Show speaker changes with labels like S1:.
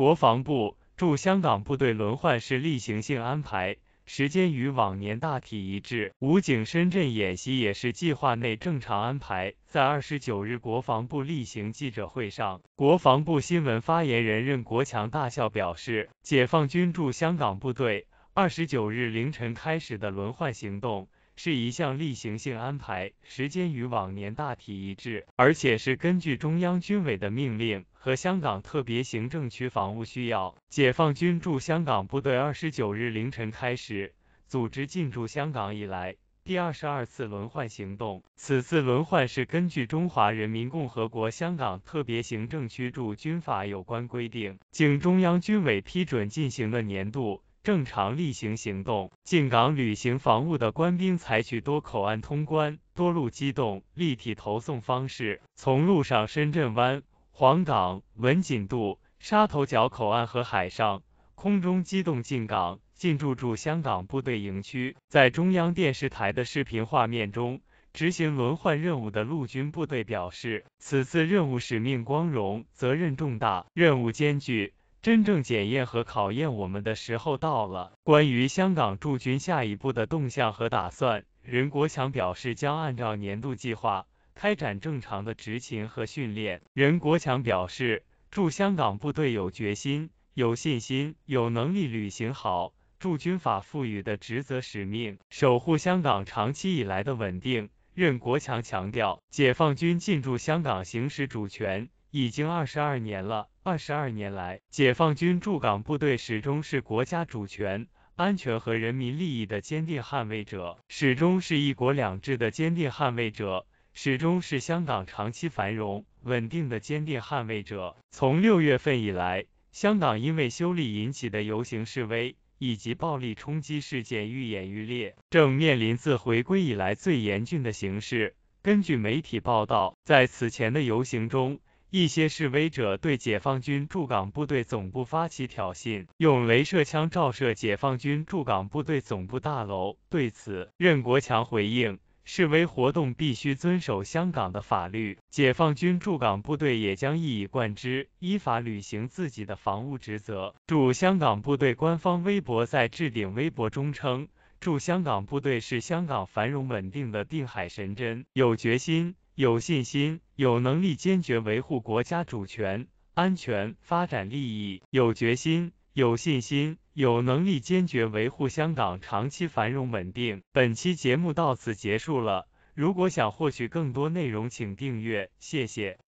S1: 国防部驻香港部队轮换是例行性安排，时间与往年大体一致。武警深圳演习也是计划内正常安排。在二十九日国防部例行记者会上，国防部新闻发言人任国强大校表示，解放军驻香港部队二十九日凌晨开始的轮换行动。是一项例行性安排，时间与往年大体一致，而且是根据中央军委的命令和香港特别行政区防务需要，解放军驻香港部队二十九日凌晨开始组织进驻香港以来第二十二次轮换行动。此次轮换是根据《中华人民共和国香港特别行政区驻军法》有关规定，经中央军委批准进行的年度。正常例行行动，进港履行防务的官兵采取多口岸通关、多路机动、立体投送方式，从陆上深圳湾、黄港、文锦渡、沙头角口岸和海上、空中机动进港，进驻驻香港部队营区。在中央电视台的视频画面中，执行轮换任务的陆军部队表示，此次任务使命光荣，责任重大，任务艰巨。真正检验和考验我们的时候到了。关于香港驻军下一步的动向和打算，任国强表示将按照年度计划开展正常的执勤和训练。任国强表示，驻香港部队有决心、有信心、有能力履行好驻军法赋予的职责使命，守护香港长期以来的稳定。任国强强调，解放军进驻香港行使主权。已经二十二年了，二十二年来，解放军驻港部队始终是国家主权、安全和人民利益的坚定捍卫者，始终是一国两制的坚定捍卫者，始终是香港长期繁荣稳定的坚定捍卫者。从六月份以来，香港因为修例引起的游行示威以及暴力冲击事件愈演愈烈，正面临自回归以来最严峻的形势。根据媒体报道，在此前的游行中，一些示威者对解放军驻港部队总部发起挑衅，用镭射枪照射解放军驻港部队总部大楼。对此，任国强回应：示威活动必须遵守香港的法律，解放军驻港部队也将一以贯之，依法履行自己的防务职责。驻香港部队官方微博在置顶微博中称：驻香港部队是香港繁荣稳定的定海神针，有决心。有信心、有能力，坚决维护国家主权、安全、发展利益；有决心、有信心、有能力，坚决维护香港长期繁荣稳定。本期节目到此结束了。如果想获取更多内容，请订阅，谢谢。